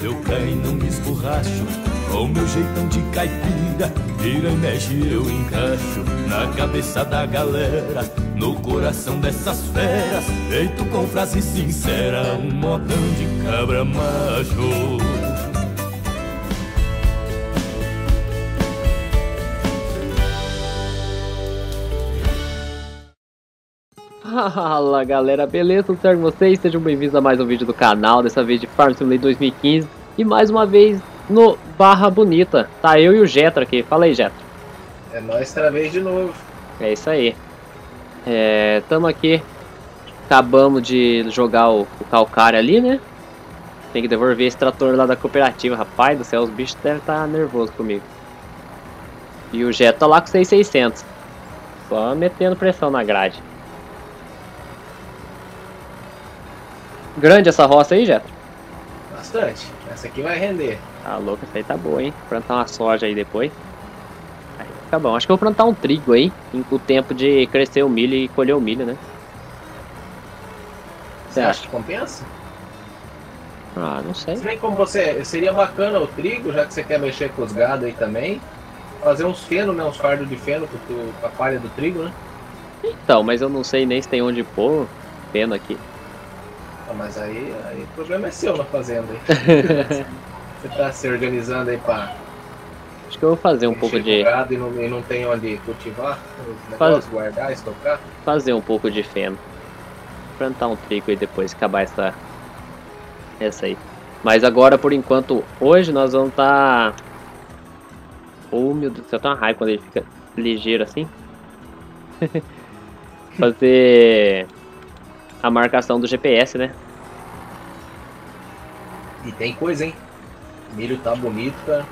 Se eu cair, não me esborracho. Com meu jeitão de caipira, vira e mexe, eu encaixo na cabeça da galera, no coração dessas feras, feito com frase sincera, um modão de cabra macho. Fala galera, beleza? Tudo certo com vocês? Sejam bem-vindos a mais um vídeo do canal, dessa vez de Farm Simulator 2015 E mais uma vez no Barra Bonita, tá eu e o Jetra aqui, fala aí Jetra É nóis outra vez de novo. É isso aí. É, Tamo aqui, acabamos de jogar o, o calcário ali né? Tem que devolver esse trator lá da cooperativa, rapaz do céu, os bichos devem estar tá nervosos comigo. E o Jetra tá lá com 6600 Só metendo pressão na grade Grande essa roça aí, Jeto? Bastante. Essa aqui vai render. Tá louco, essa aí tá boa, hein? Plantar uma soja aí depois. Aí fica bom. Acho que eu vou plantar um trigo aí, com o tempo de crescer o milho e colher o milho, né? Você acha que compensa? Ah, não sei. Se bem como você. Seria bacana o trigo, já que você quer mexer com os gado aí também. Fazer uns feno, né? Uns fardos de feno com a palha do trigo, né? Então, mas eu não sei nem se tem onde pôr feno aqui. Ah, mas aí, aí o problema é seu na fazenda. Aí. Você tá se organizando aí pra. Acho que eu vou fazer um pouco de. E não, e não tem onde cultivar os negócios, Faz... guardar, estocar? Fazer um pouco de feno. Plantar um trigo e depois acabar essa. Essa aí. Mas agora, por enquanto, hoje nós vamos estar. Tá... Oh meu Deus céu, tá uma raiva quando ele fica ligeiro assim. Fazer a marcação do GPS, né? E tem coisa, hein? Milho tá bonito, cara.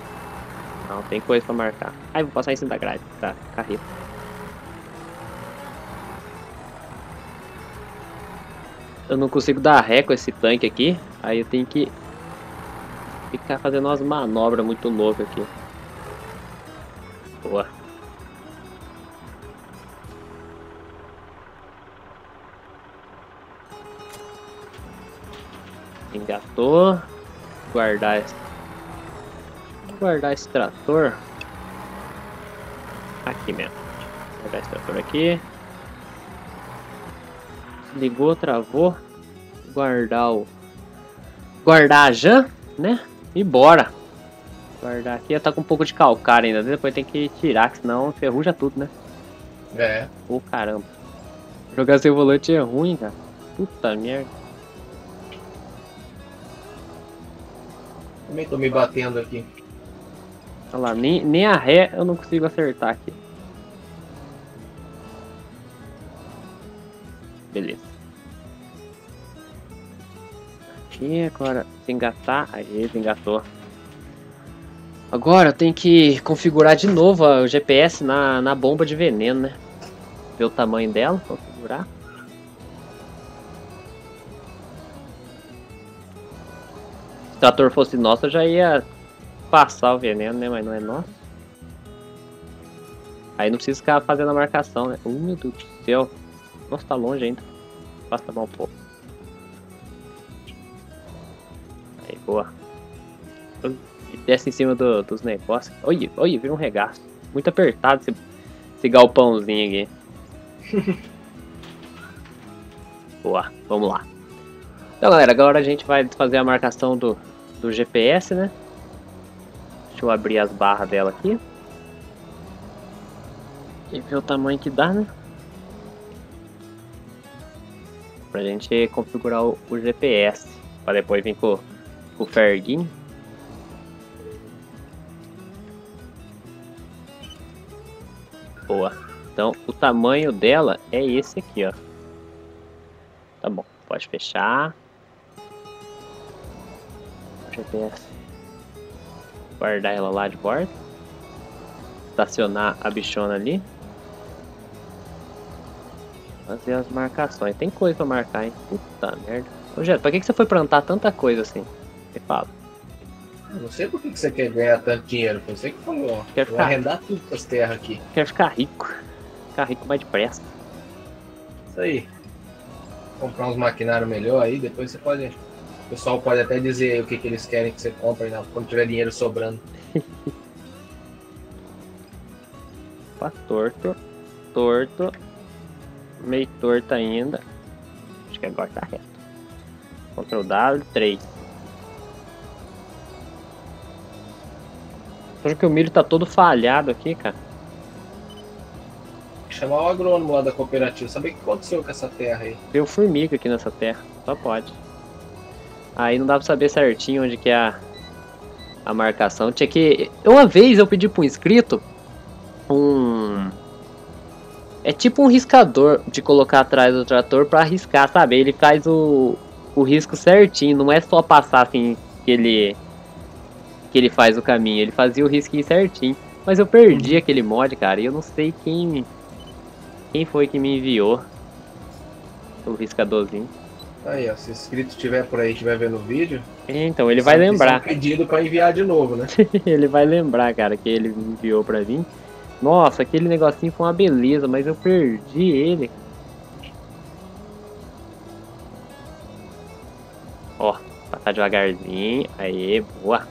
Não, tem coisa pra marcar. Ai, vou passar em cima da grade, tá, carreta. Eu não consigo dar ré com esse tanque aqui, aí eu tenho que ficar fazendo umas manobras muito loucas aqui. Boa. Engatou. Guardar esse... Guardar esse trator. Aqui mesmo. Guardar esse trator aqui. Ligou, travou. Guardar o... Guardar a Jan, né? E bora. Guardar aqui. Tá com um pouco de calcário ainda. Depois tem que tirar, que senão ferruja tudo, né? É. Ô oh, caramba. Jogar sem volante é ruim, cara. Puta merda. Também tô me batendo aqui. Olha lá, nem, nem a ré eu não consigo acertar aqui. Beleza. Aqui, agora se engatar. Aí, engatou. Agora eu tenho que configurar de novo o GPS na, na bomba de veneno, né? Ver o tamanho dela, configurar. O trator fosse nosso, já ia passar o veneno, né? Mas não é nosso. Aí não precisa ficar fazendo a marcação, né? Uh, meu Deus do céu. Nossa, tá longe ainda. Basta mal um pouco. Aí, boa. E desce em cima do, dos negócios. Olha, olha, vira um regaço. Muito apertado esse, esse galpãozinho aqui. boa, vamos lá. Então galera, agora a gente vai fazer a marcação do, do GPS, né? Deixa eu abrir as barras dela aqui. E ver o tamanho que dá, né? Pra gente configurar o, o GPS. Pra depois vir com, com o ferguinho. Boa. Então, o tamanho dela é esse aqui, ó. Tá bom, pode fechar. GPS. Guardar ela lá de bordo. Estacionar a bichona ali. Fazer as marcações. Tem coisa pra marcar, hein? Puta merda. Ô, Jeto, pra que, que você foi plantar tanta coisa assim? Me fala. Eu não sei por que, que você quer ganhar tanto dinheiro. Foi você que falou. Quero ficar... arrendar tudo as terras aqui. Quero ficar rico. Ficar rico mais depressa. Isso aí. Comprar uns maquinários melhor aí, depois você pode O pessoal pode até dizer o que, que eles querem que você compre né, quando tiver dinheiro sobrando. Opa, torto. Torto. Meio torto ainda. Acho que agora tá reto. Ctrl W, 3. Acho que o milho tá todo falhado aqui, cara. Chamar o agrônomo lá da cooperativa, saber o que aconteceu com essa terra aí. Deu formiga aqui nessa terra, só pode. Aí não dá pra saber certinho onde que é a, a marcação. Tinha que. Uma vez eu pedi pra um inscrito um. É tipo um riscador de colocar atrás do trator pra riscar, sabe? Ele faz o, o risco certinho, não é só passar assim que ele que ele faz o caminho, ele fazia o risquinho certinho. Mas eu perdi aquele mod, cara, e eu não sei quem quem foi que me enviou o riscadorzinho. Aí, ó, se o inscrito estiver por aí, estiver vendo o vídeo. Então, ele vai lembrar. Um pedido para enviar de novo, né? ele vai lembrar, cara, que ele enviou pra mim. Nossa, aquele negocinho foi uma beleza, mas eu perdi ele. Ó, passar devagarzinho. Aí, boa.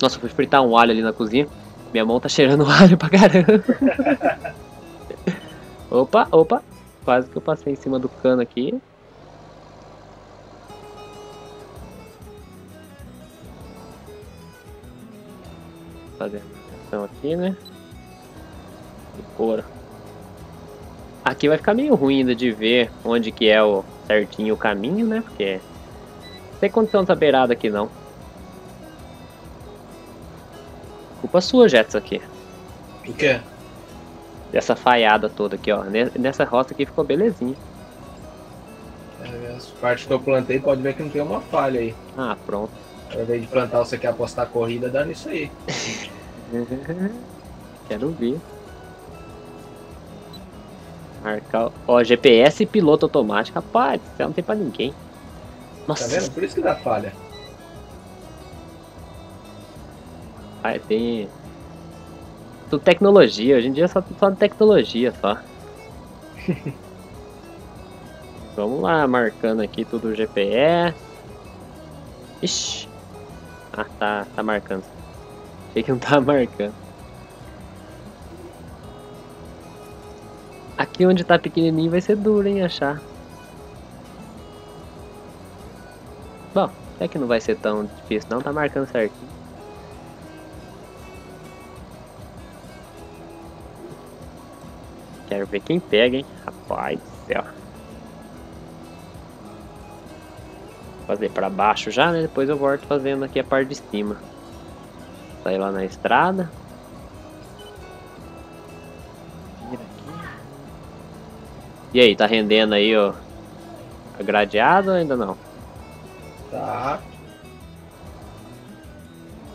Nossa, fui fritar um alho ali na cozinha. Minha mão tá cheirando alho pra caramba. opa, opa. Quase que eu passei em cima do cano aqui. Fazer a ação aqui, né? E cora. Aqui vai ficar meio ruim ainda de ver onde que é o certinho o caminho, né? Porque não tem condição dessa beirada aqui não. Culpa sua, Jets, aqui. O quê? Dessa falhada toda aqui, ó. Nessa roça aqui ficou belezinha. É, as partes que eu plantei, pode ver que não tem uma falha aí. Ah, pronto. Ao invés de plantar, você quer apostar a corrida, dá nisso aí. Quero ver. Marcar. Ó, GPS e piloto automático. Rapaz, não tem pra ninguém. Nossa. Tá vendo? Por isso que dá falha. Ah, tem. Tudo tecnologia, hoje em dia é só, só tecnologia só. Vamos lá, marcando aqui tudo o GPS. Ixi. Ah, tá, tá marcando. Achei que não tá marcando. Aqui onde tá pequenininho vai ser duro, hein, achar. Bom, até que não vai ser tão difícil não, tá marcando certinho. Quero ver quem pega, hein? Rapaz do céu. Fazer pra baixo já, né? Depois eu volto fazendo aqui a parte de cima. Sair lá na estrada. E aí, tá rendendo aí, ó? A gradeada ou ainda não? Tá.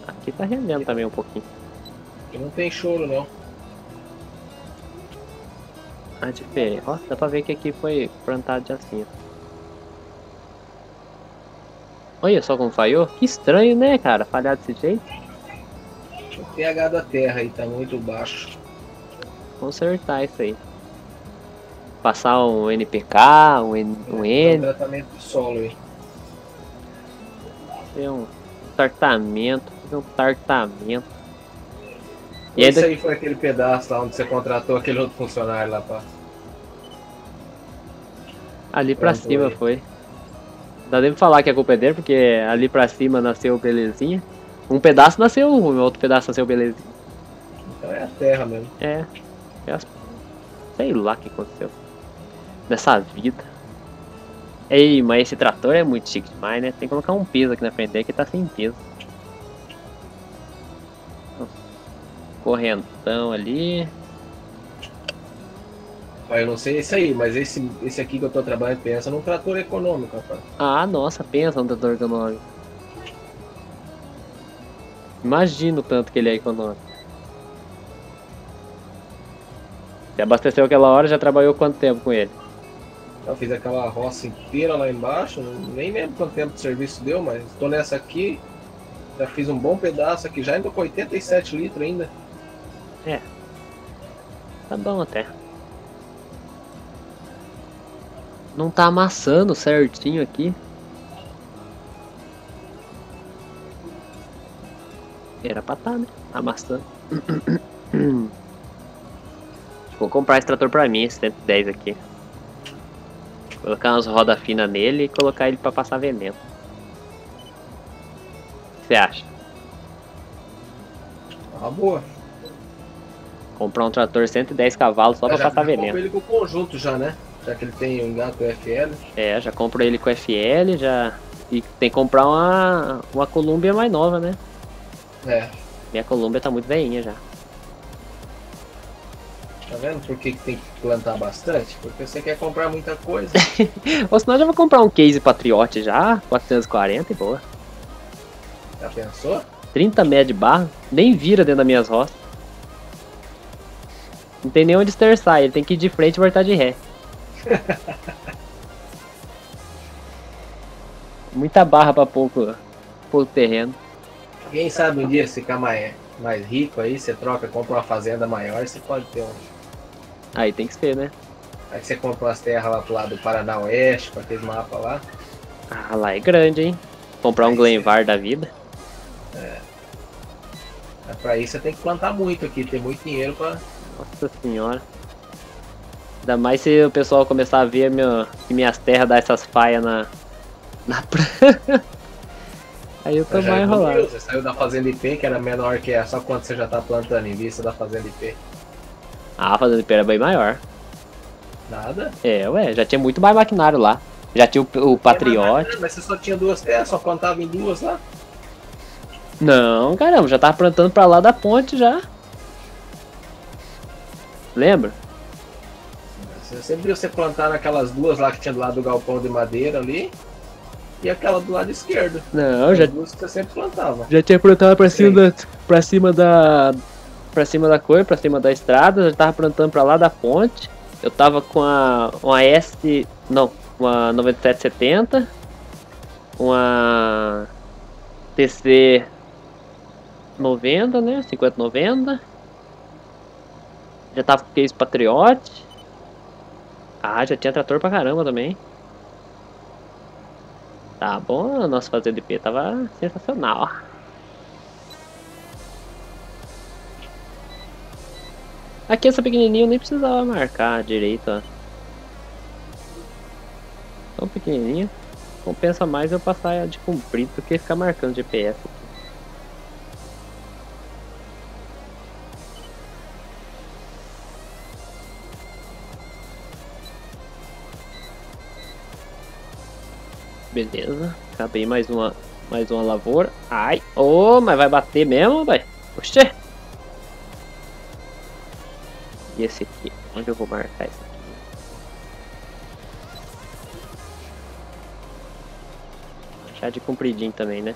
Aqui tá rendendo também um pouquinho. Aqui não tem choro, não. Ah, diferente. Ó, dá pra ver que aqui foi plantado de assim. Olha só como falhou. Que estranho, né, cara? Falhar desse jeito. O pH da terra aí tá muito baixo. Consertar isso aí. Passar um NPK, um N. Um N. Um tratamento de solo aí. Fazer um tratamento. Um tratamento. E Isso aí foi aquele pedaço lá onde você contratou aquele outro funcionário lá pra. Ali pra Pronto, cima aí. foi. Dá nem pra falar que a culpa é dele, porque ali pra cima nasceu belezinha. Um pedaço nasceu um, outro pedaço nasceu belezinha. Então é a terra mesmo. É. é as... Sei lá o que aconteceu. Nessa vida. Ei, mas esse trator é muito chique demais, né? Tem que colocar um peso aqui na frente dele que tá sem peso. Correntão ali. Ah, eu não sei esse aí, mas esse, esse aqui que eu tô trabalhando pensa num trator econômico, rapaz. Ah, nossa, pensa num trator econômico. Imagina o tanto que ele é econômico. Você abasteceu aquela hora, já trabalhou quanto tempo com ele? Eu fiz aquela roça inteira lá embaixo, nem lembro quanto tempo de serviço deu, mas tô nessa aqui, já fiz um bom pedaço aqui, já indo com 87 litros ainda. É. Tá bom até. Não tá amassando certinho aqui. Era pra tá, né? Amassando. Vou comprar esse trator pra mim, esse 110 aqui. Colocar umas rodas finas nele e colocar ele pra passar veneno. O que você acha? Uma boa. Comprar um trator 110 cavalos só Eu pra já, passar já veneno. ele com o conjunto já, né? Já que ele tem um gato FL. É, já compro ele com FL, já. E tem que comprar uma, uma Columbia mais nova, né? É. Minha Columbia tá muito veinha já. Tá vendo por que, que tem que plantar bastante? Porque você quer comprar muita coisa. Ou senão eu já vou comprar um case Patriot já, 440 e boa. Já pensou? 30 média de barra, nem vira dentro das minhas roças. Não tem nem onde esterçar, ele tem que ir de frente e voltar de ré. Muita barra pra pouco, pouco terreno. Quem sabe um dia você ficar mais, mais rico aí, você troca, compra uma fazenda maior, você pode ter um. Aí tem que ser, né? Aí você compra umas terras lá pro lado do Paraná Oeste, com aqueles mapas lá. Ah, lá é grande, hein? Comprar um Aí Glenvar da vida. Mas pra isso você tem que plantar muito aqui, ter muito dinheiro pra. Nossa senhora. Ainda mais se o pessoal começar a ver meu, que minhas terras dá essas faias na. na praia. Aí eu tô mais enrolado. Você saiu da fazenda IP, que era menor que é, só quando você já tá plantando em vista da fazenda IP. Ah, a fazenda de pera é bem maior. Nada. É, ué, já tinha muito mais maquinário lá. Já tinha o, o Patriot. Mas você só tinha duas terras, só contava em duas lá. Não, caramba, já tava plantando pra lá da ponte já. Lembra? Você sempre viu você plantar naquelas duas lá que tinha do lado do galpão de madeira ali. E aquela do lado esquerdo. Não, já, As duas que você sempre plantava. já tinha plantado pra cima, da, pra cima da. Pra cima da cor, pra cima da estrada, já tava plantando pra lá da ponte. Eu tava com a. Uma S. Não, uma 9770. Uma. TC 90, né? 5090. Já tava com case Patriot. Ah, já tinha trator pra caramba também. Tá bom, a nossa fazenda IP tava sensacional. Aqui essa pequenininha eu nem precisava marcar direito, ó. Tão pequenininha. Compensa mais eu passar de comprido do que ficar marcando GPS. Beleza. Acabei mais uma, mais uma lavoura. Ai, ô, oh, mas vai bater mesmo, vai? Oxê. E esse aqui? Onde eu vou marcar esse aqui? Achar de compridinho também, né?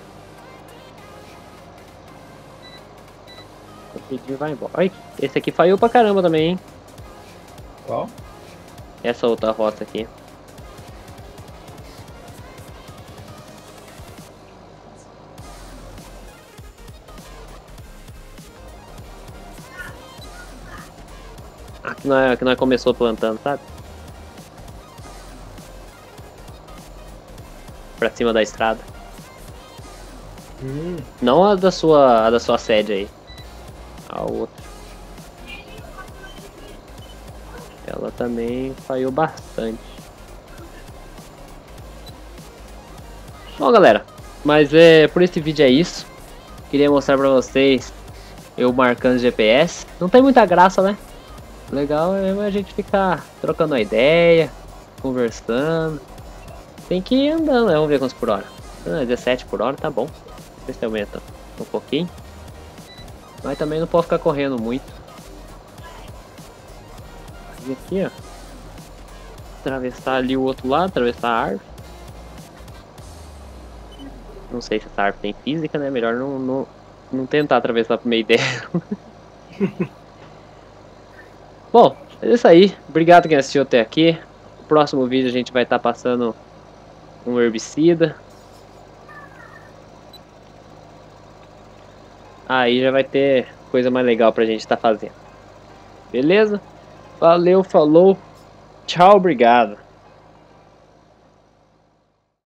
Compridinho vai embora. Ai, esse aqui falhou pra caramba também, hein? Qual? Essa outra roça aqui. que nós, a que nós começou plantando, sabe? Pra cima da estrada. Hum, Não a da sua, a da sua sede aí. A outra. Ela também falhou bastante. Bom, galera, mas é por esse vídeo é isso. Queria mostrar pra vocês eu marcando GPS. Não tem muita graça, né? Legal é a gente ficar trocando uma ideia, conversando. Tem que ir andando, né? Vamos ver quantos por hora. Ah, 17 por hora, tá bom. Ver se aumenta um pouquinho. Mas também não pode ficar correndo muito. E aqui, ó. Atravessar ali o outro lado, atravessar a árvore. Não sei se essa árvore tem física, né? Melhor não, não, não tentar atravessar pro meio dela. Bom, é isso aí. Obrigado quem assistiu até aqui. No próximo vídeo a gente vai estar passando um herbicida. Aí já vai ter coisa mais legal pra gente estar fazendo. Beleza? Valeu, falou. Tchau, obrigado.